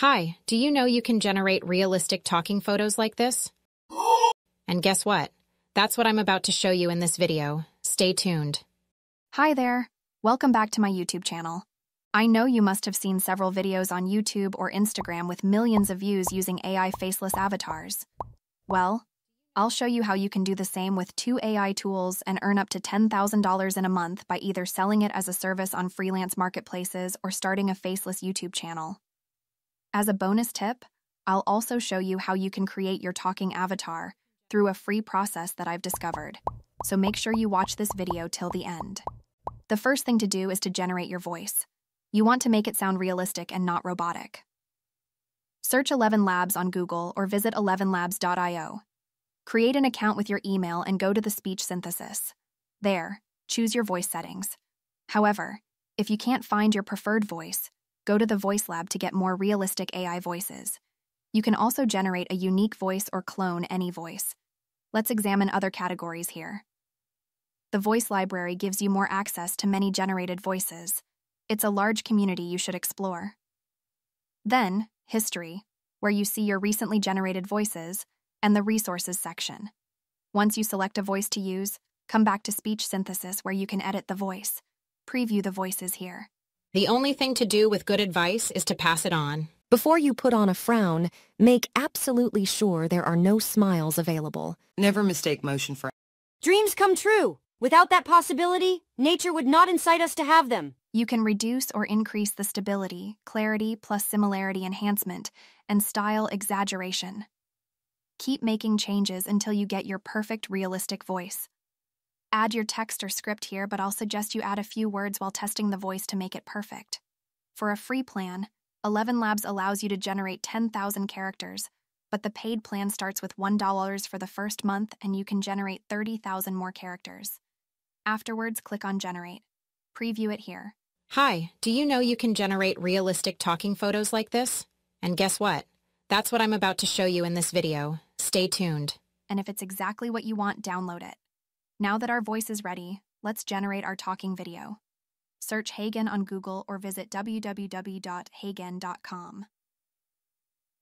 Hi, do you know you can generate realistic talking photos like this? And guess what? That's what I'm about to show you in this video. Stay tuned. Hi there. Welcome back to my YouTube channel. I know you must have seen several videos on YouTube or Instagram with millions of views using AI faceless avatars. Well, I'll show you how you can do the same with two AI tools and earn up to $10,000 in a month by either selling it as a service on freelance marketplaces or starting a faceless YouTube channel. As a bonus tip, I'll also show you how you can create your talking avatar through a free process that I've discovered. So make sure you watch this video till the end. The first thing to do is to generate your voice. You want to make it sound realistic and not robotic. Search ElevenLabs on Google or visit elevenlabs.io. Create an account with your email and go to the speech synthesis. There, choose your voice settings. However, if you can't find your preferred voice, go to the Voice Lab to get more realistic AI voices. You can also generate a unique voice or clone any voice. Let's examine other categories here. The Voice Library gives you more access to many generated voices. It's a large community you should explore. Then, History, where you see your recently generated voices, and the Resources section. Once you select a voice to use, come back to Speech Synthesis where you can edit the voice. Preview the voices here. The only thing to do with good advice is to pass it on. Before you put on a frown, make absolutely sure there are no smiles available. Never mistake motion for Dreams come true. Without that possibility, nature would not incite us to have them. You can reduce or increase the stability, clarity plus similarity enhancement, and style exaggeration. Keep making changes until you get your perfect realistic voice. Add your text or script here, but I'll suggest you add a few words while testing the voice to make it perfect. For a free plan, ElevenLabs allows you to generate 10,000 characters, but the paid plan starts with $1 for the first month and you can generate 30,000 more characters. Afterwards, click on Generate. Preview it here. Hi, do you know you can generate realistic talking photos like this? And guess what? That's what I'm about to show you in this video. Stay tuned. And if it's exactly what you want, download it. Now that our voice is ready, let's generate our talking video. Search HeyGen on Google or visit www.heygen.com.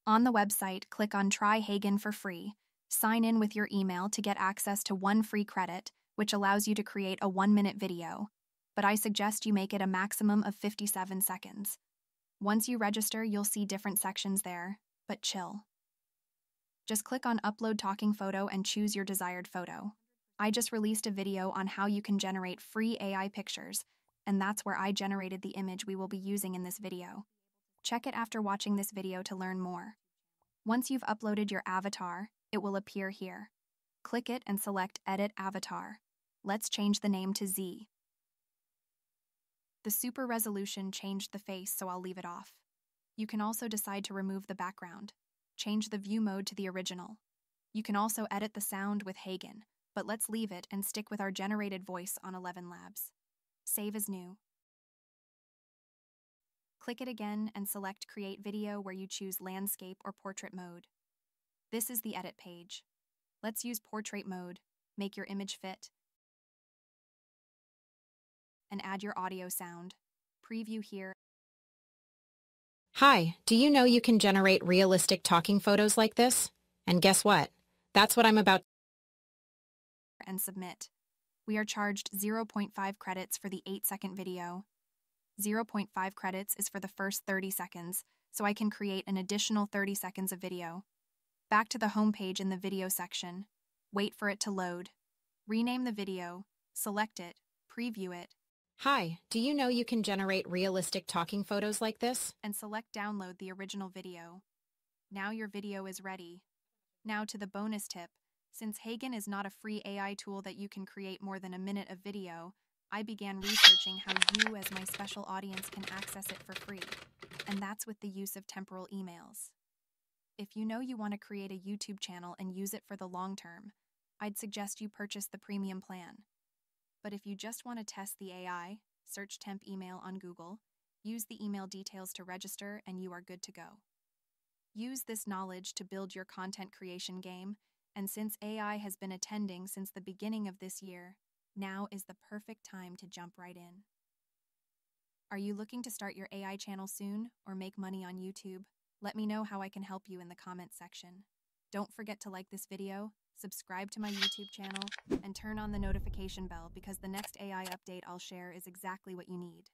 On the website, click on Try HeyGen for free. Sign in with your email to get access to one free credit, which allows you to create a one minute video. But I suggest you make it a maximum of 57 seconds. Once you register, you'll see different sections there, but chill. Just click on Upload Talking Photo and choose your desired photo. I just released a video on how you can generate free AI pictures, and that's where I generated the image we will be using in this video. Check it after watching this video to learn more. Once you've uploaded your avatar, it will appear here. Click it and select Edit Avatar. Let's change the name to Z. The super resolution changed the face, so I'll leave it off. You can also decide to remove the background. Change the view mode to the original. You can also edit the sound with HeyGen, but let's leave it and stick with our generated voice on ElevenLabs. Save as new. Click it again and select Create Video where you choose Landscape or Portrait mode. This is the edit page. Let's use Portrait mode, make your image fit, and add your audio sound. Preview here. Hi, do you know you can generate realistic talking photos like this? And guess what? That's what I'm about and submit. We are charged 0.5 credits for the 8 second video. 0.5 credits is for the first 30 seconds, so I can create an additional 30 seconds of video. Back to the home page in the video section. Wait for it to load. Rename the video, select it, preview it, Hi, do you know you can generate realistic talking photos like this? and select download the original video. Now your video is ready. Now to the bonus tip. Since HeyGen is not a free AI tool that you can create more than a minute of video, I began researching how you as my special audience can access it for free. And that's with the use of temporal emails. If you know you want to create a YouTube channel and use it for the long term, I'd suggest you purchase the premium plan. But if you just want to test the AI, search temp email on Google, use the email details to register, and you are good to go. Use this knowledge to build your content creation game, and since AI has been attending since the beginning of this year, now is the perfect time to jump right in. Are you looking to start your AI channel soon or make money on YouTube? Let me know how I can help you in the comments section. Don't forget to like this video, subscribe to my YouTube channel, and turn on the notification bell because the next AI update I'll share is exactly what you need.